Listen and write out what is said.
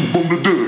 you on the.